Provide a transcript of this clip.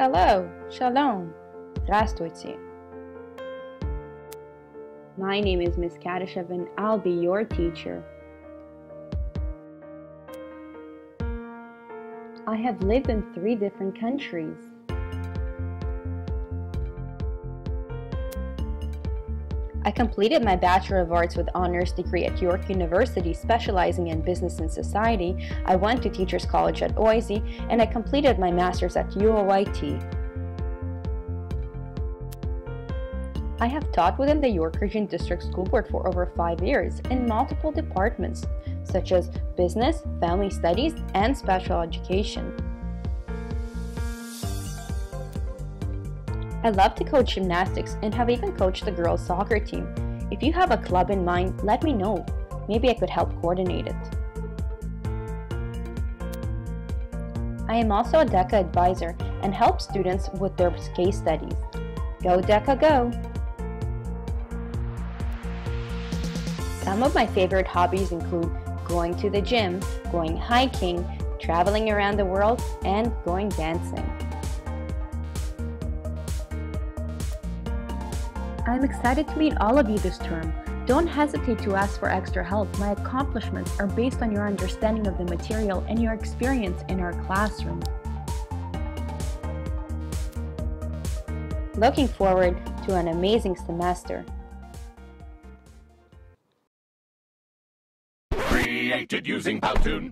Hello, Shalom, Здравствуйте. My name is Miss Katyshev and I'll be your teacher. I have lived in three different countries. I completed my Bachelor of Arts with honors degree at York University specializing in business and society. I went to Teachers College at OISE and I completed my master's at UOIT. I have taught within the York Region District School Board for over five years in multiple departments such as business, family studies, and special education. I love to coach gymnastics and have even coached the girls' soccer team. If you have a club in mind, let me know. Maybe I could help coordinate it. I am also a DECA advisor and help students with their case studies. Go DECA go! Some of my favorite hobbies include going to the gym, going hiking, traveling around the world, and going dancing. I'm excited to meet all of you this term. Don't hesitate to ask for extra help. My accomplishments are based on your understanding of the material and your experience in our classroom. Looking forward to an amazing semester. Created using Powtoon.